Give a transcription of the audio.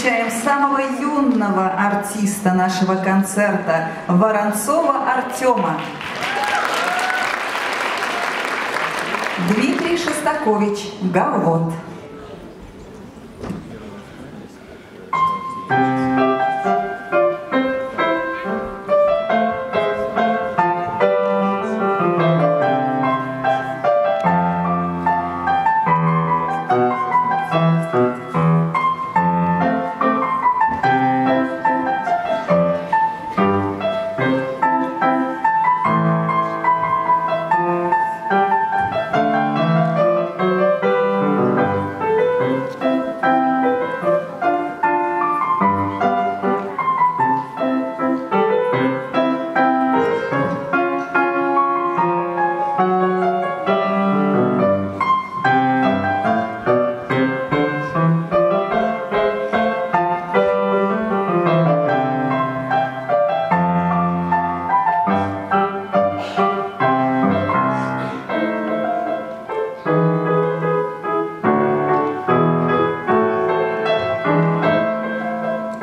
встречаем самого юного артиста нашего концерта Воронцова Артема. Дмитрий Шостакович, Галвот.